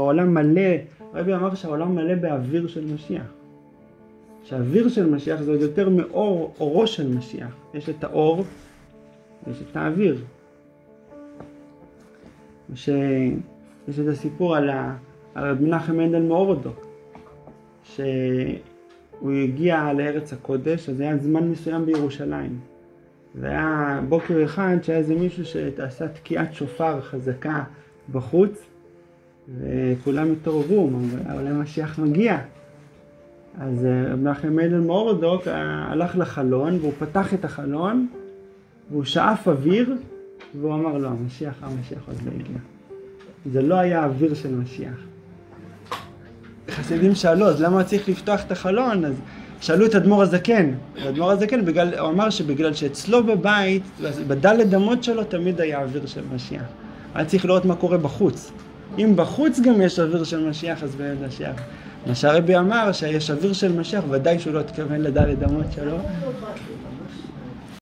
העולם מלא, רבי אמר שהעולם מלא באוויר של משיח. שהאוויר של משיח זה עוד יותר מאור, אורו של משיח. יש את האור ויש את האוויר. ש... יש את הסיפור על, ה... מנחם מנדל מאורדו, שהוא הגיע לארץ הקודש, אז היה זמן מסוים בירושלים. והיה בוקר אחד שהיה איזה מישהו שעשה תקיעת שופר חזקה בחוץ, וכולם התעוררו, אולי משיח מגיע. אז מנחם מנדל מאורדוק הלך לחלון, והוא פתח את החלון, והוא שאף אוויר, והוא אמר לו, המשיח, המשיח עוד לא הגיע. זה לא היה אוויר של משיח. חסידים שאלו, אז למה צריך לפתוח את החלון? אז שאלו את אדמו"ר הזקן. אדמו"ר הזקן, בגלל, הוא אמר שבגלל שאצלו בבית, בדלת אמות שלו, תמיד היה אוויר של משיח. היה צריך לראות מה קורה בחוץ. אם בחוץ גם יש אוויר של משיח, אז באמת משיח. מה שהרבי אמר, שיש אוויר של משיח, ודאי שהוא לא התכוון לדלת אמות שלו.